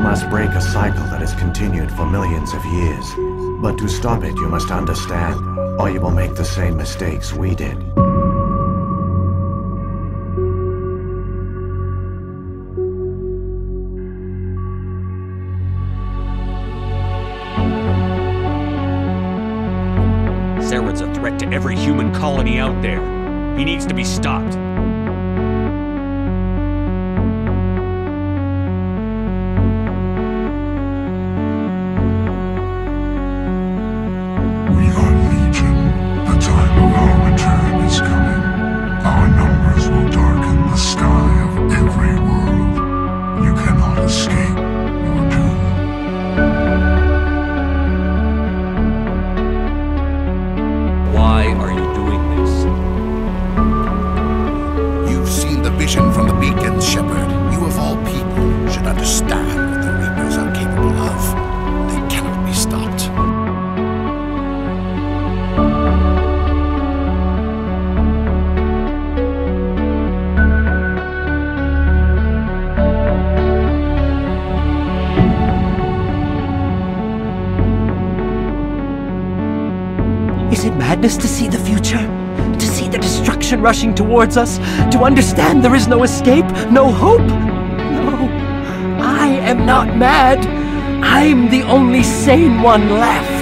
must break a cycle that has continued for millions of years. But to stop it, you must understand, or you will make the same mistakes we did. Saren's a threat to every human colony out there. He needs to be stopped. Is it madness to see the future? To see the destruction rushing towards us? To understand there is no escape? No hope? No. I am not mad. I'm the only sane one left.